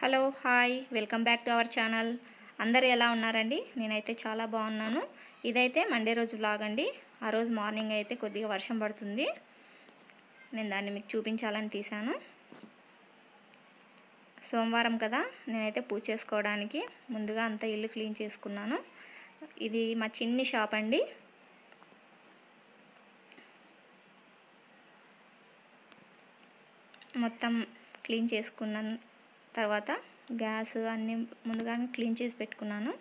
Hello hi. Welcome back to our channel. అందరూ ఎలా ఉన్నారండి? నేనైతే చాలా బాగున్నాను. ఇదైతే మండే రోజు వ్లాగ్ అండి. ఆ రోజు మార్నింగ్ అయితే కొద్దిగా వర్షం పడుతుంది. నేను దాన్ని మీకు చూపించాలని తీశాను. సోమవారం కదా నేనైతే పూజ చేసుకోవడానికి ముందుగా అంతా ఇల్లు క్లీన్ చేసుకున్నాను. ఇది మా చిన్ని షాప్ అండి. మొత్తం క్లీన్ చేసుకున్న తర్వాత గ్యాస్ అన్నీ ముందుగానే క్లీన్ చేసి పెట్టుకున్నాను.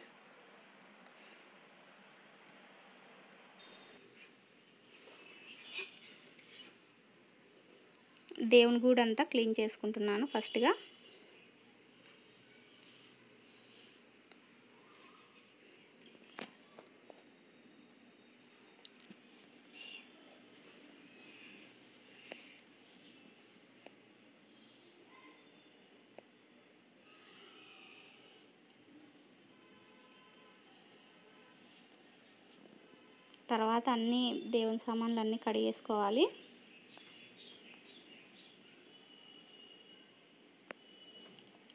దేవుని గూడు అంతా క్లీన్ చేసుకుంటున్నాను ఫస్ట్గా. తర్వాత అన్నీ దేవుని సామాన్లు అన్నీ కడిగేసుకోవాలి.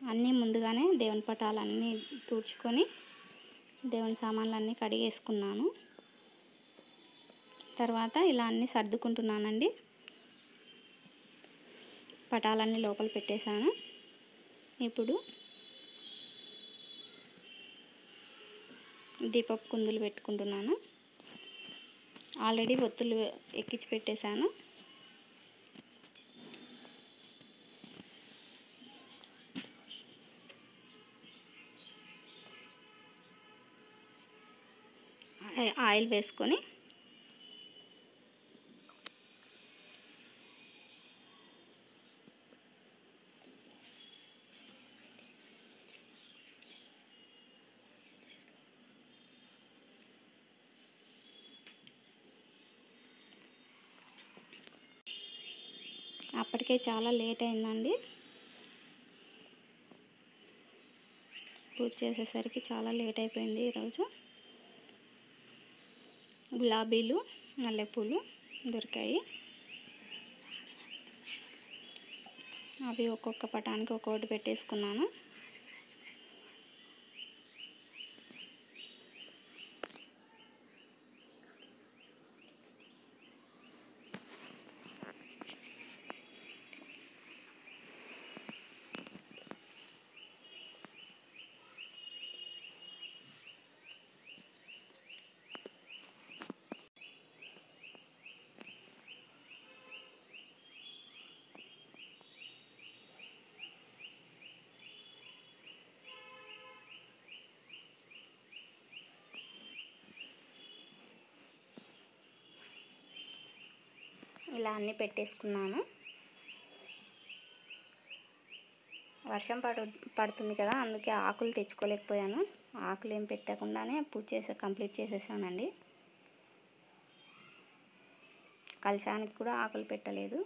అన్నీ ముందుగానే దేవుని పటాలన్నీ తూర్చుకొని దేవుని సామాన్లు అన్నీ కడిగేసుకున్నాను. తర్వాత ఇలా అన్నీ సర్దుకుంటున్నానండి. పటాలన్నీ లోపల పెట్టేశాను. ఇప్పుడు దీపపు కుందులు పెట్టుకుంటున్నాను. ఆల్రెడీ ఒత్తులు ఎక్కించి పెట్టేశాను. ఆయిల్ వేసుకొని అప్పటికే చాలా లేట్ అయిందండి. పూజ చేసేసరికి చాలా లేట్ అయిపోయింది ఈరోజు. గులాబీలు మల్లెపూలు దొరికాయి. అవి ఒక్కొక్క పటానికి ఒక్కొక్కటి పెట్టేసుకున్నాను. ఇలా అన్నీ పెట్టేసుకున్నాను. వర్షం పడు పడుతుంది కదా అందుకే ఆకులు తెచ్చుకోలేకపోయాను. ఆకులు ఏం పెట్టకుండానే పూజ చేసే కంప్లీట్ చేసేసానండి. కలశానికి కూడా ఆకులు పెట్టలేదు.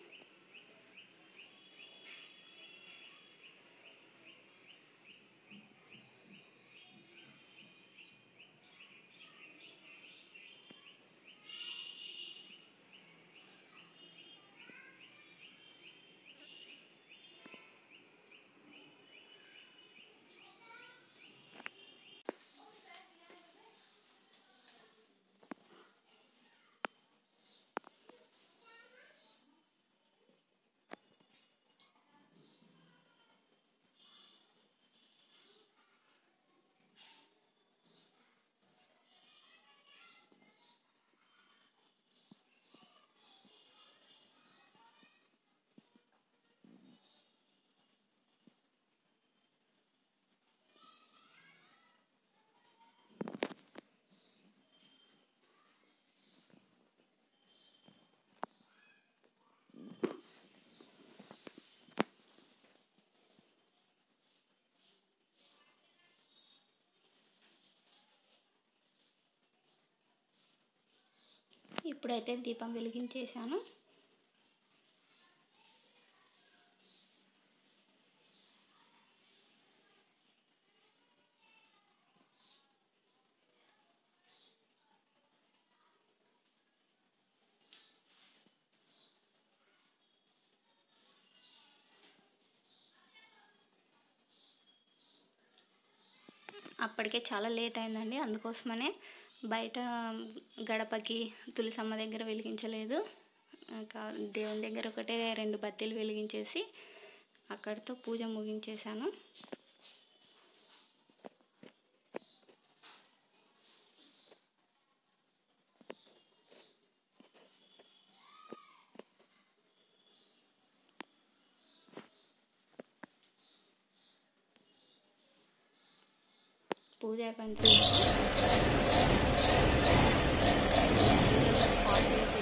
ఇప్పుడైతే దీపం వెలిగించేసాను అప్పటికే చాలా లేట్ అయిందండి. అందుకోసమనే బయట గడపకి తులసమ్మ దగ్గర వెలిగించలేదు. దేవుని దగ్గర ఒకటే రెండు బత్తీలు వెలిగించేసి అక్కడితో పూజ ముగించేశాను. పూజ అయిపోయిన తర్వాత చీరలో